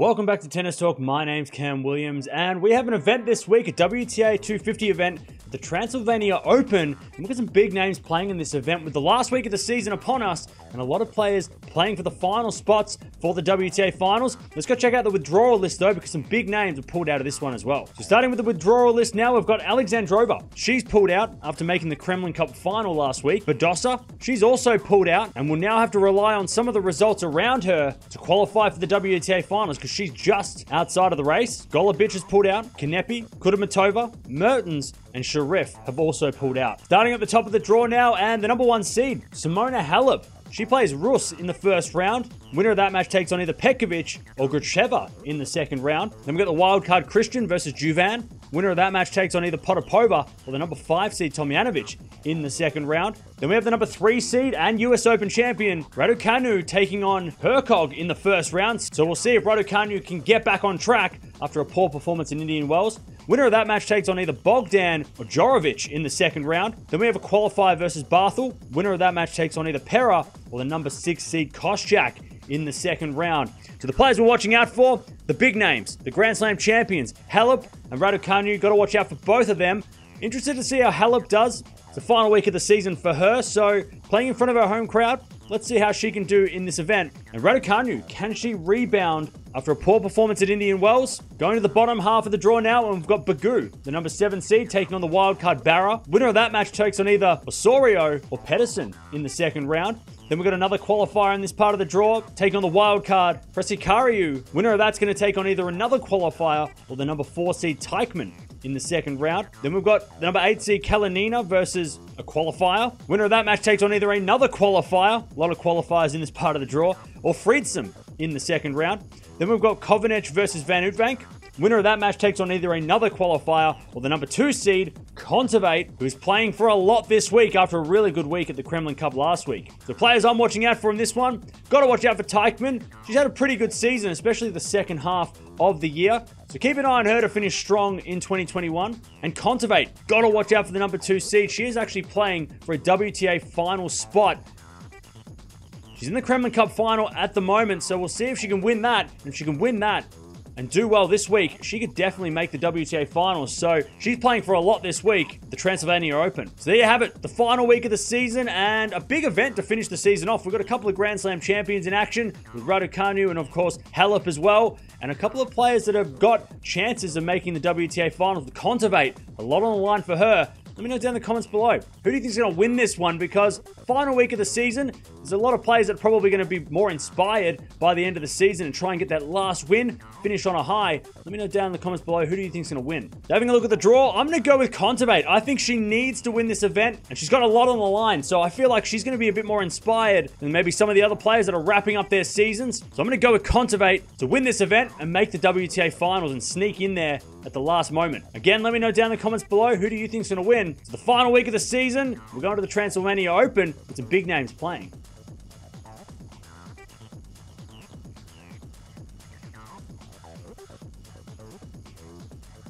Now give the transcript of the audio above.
Welcome back to Tennis Talk. My name's Cam Williams, and we have an event this week, a WTA 250 event, the Transylvania Open. And we've got some big names playing in this event with the last week of the season upon us, and a lot of players playing for the final spots for the WTA finals. Let's go check out the withdrawal list though, because some big names are pulled out of this one as well. So starting with the withdrawal list now, we've got Alexandrova. She's pulled out after making the Kremlin Cup final last week. Badosa, she's also pulled out and will now have to rely on some of the results around her to qualify for the WTA finals because she's just outside of the race. Golubic has pulled out. Kanepi, Kudermetova, Mertens, and Sharif have also pulled out. Starting at the top of the draw now, and the number one seed, Simona Halep. She plays Rus in the first round. Winner of that match takes on either Petkovic or Gracheva in the second round. Then we've got the wildcard Cristian versus Juvan. Winner of that match takes on either Potapova or the number five seed Tomljanovic in the second round. Then we have the number three seed and US Open champion Raducanu taking on Hercog in the first round. So we'll see if Raducanu can get back on track after a poor performance in Indian Wells. Winner of that match takes on either Bogdan or Jorovic in the second round. Then we have a qualifier versus Barthel. Winner of that match takes on either Pera or the number six seed Kostyuk in the second round. So the players we're watching out for, the big names, the Grand Slam champions, Halep and Raducanu. Got to watch out for both of them. Interested to see how Halep does. It's the final week of the season for her, so playing in front of her home crowd, let's see how she can do in this event. And Raducanu, can she rebound after a poor performance at Indian Wells? Going to the bottom half of the draw now, and we've got Begu, the number seven seed, taking on the wildcard Bara. Winner of that match takes on either Osorio or Peterson in the second round. Then we've got another qualifier in this part of the draw, taking on the wild card, Prisacariu. Winner of that's going to take on either another qualifier or the number four seed Teichmann in the second round. Then we've got the number eight seed Kalinina versus a qualifier. Winner of that match takes on either another qualifier, a lot of qualifiers in this part of the draw, or Friedsam in the second round. Then we've got Kovinic versus Van Uytvanck. Winner of that match takes on either another qualifier or the number two seed, Kontaveit, who's playing for a lot this week after a really good week at the Kremlin Cup last week. The players I'm watching out for in this one, got to watch out for Teichmann. She's had a pretty good season, especially the second half of the year. So keep an eye on her to finish strong in 2021. And Kontaveit, got to watch out for the number two seed. She is actually playing for a WTA final spot She's in the Kremlin Cup final at the moment, so we'll see if she can win that. And if she can win that, and do well this week, she could definitely make the WTA finals. So she's playing for a lot this week, the Transylvania Open. So there you have it, the final week of the season and a big event to finish the season off. We've got a couple of Grand Slam champions in action with Raducanu and of course Halep as well. And a couple of players that have got chances of making the WTA finals. The Kontaveit, a lot on the line for her. Let me know down in the comments below. Who do you think is going to win this one? Because final week of the season, there's a lot of players that are probably going to be more inspired by the end of the season and try and get that last win, finish on a high. Let me know down in the comments below who do you think is going to win. Having a look at the draw, I'm going to go with Kontaveit. I think she needs to win this event, and she's got a lot on the line, so I feel like she's going to be a bit more inspired than maybe some of the other players that are wrapping up their seasons. So I'm going to go with Kontaveit to win this event and make the WTA finals and sneak in there at the last moment. Again, let me know down in the comments below who do you think is going to win. It's the final week of the season. We're going to the Transylvania Open with some big names playing.